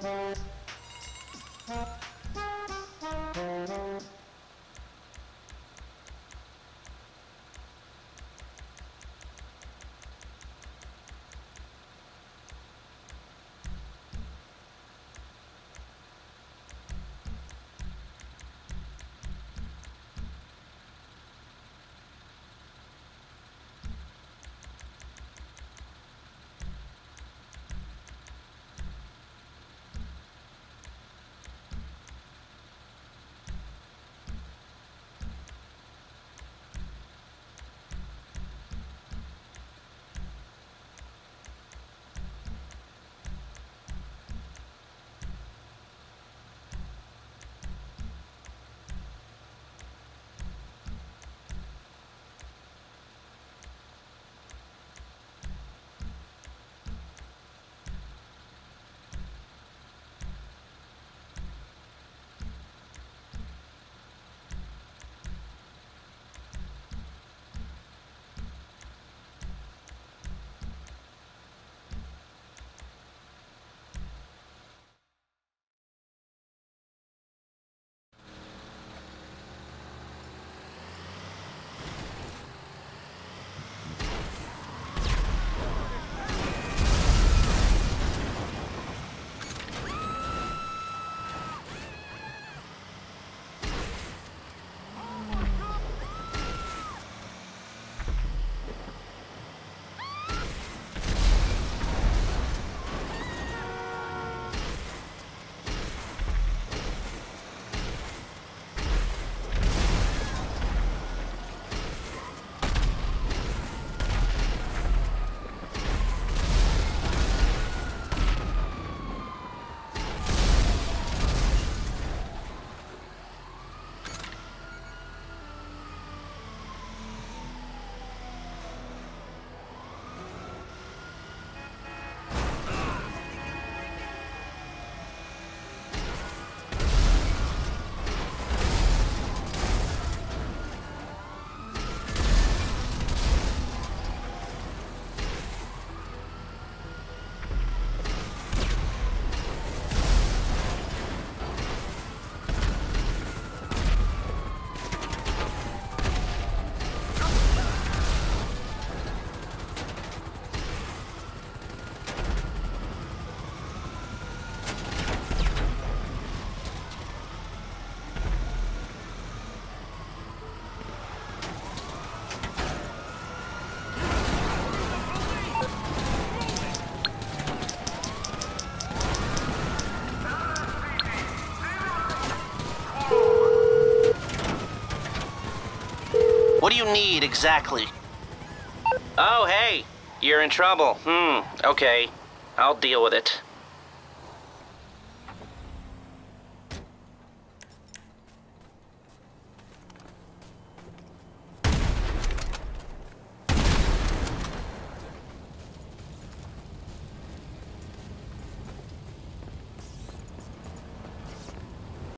What do you need exactly? Oh, hey, you're in trouble. Hmm, okay. I'll deal with it.